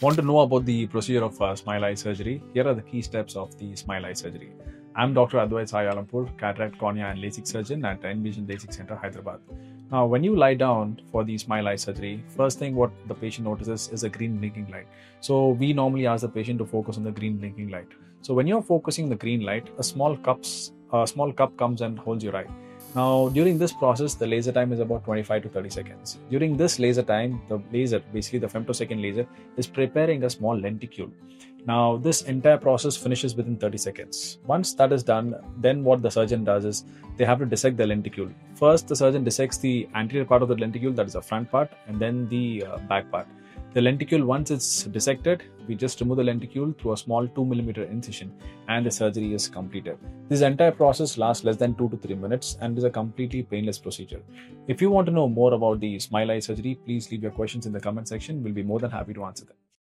Want to know about the procedure of uh, smile eye surgery? Here are the key steps of the smile eye surgery. I'm Dr. Advaith Sai Alampur, cataract, cornea, and LASIK surgeon at Envision LASIK Center, Hyderabad. Now, when you lie down for the smile eye surgery, first thing what the patient notices is a green blinking light. So we normally ask the patient to focus on the green blinking light. So when you're focusing the green light, a small cups, a small cup comes and holds your eye. Now, during this process, the laser time is about 25 to 30 seconds. During this laser time, the laser, basically the femtosecond laser, is preparing a small lenticule. Now, this entire process finishes within 30 seconds. Once that is done, then what the surgeon does is they have to dissect the lenticule. First, the surgeon dissects the anterior part of the lenticule, that is the front part, and then the uh, back part. The lenticule, once it's dissected, we just remove the lenticule through a small 2 millimeter incision and the surgery is completed. This entire process lasts less than 2 to 3 minutes and is a completely painless procedure. If you want to know more about the smile eye surgery, please leave your questions in the comment section. We'll be more than happy to answer them.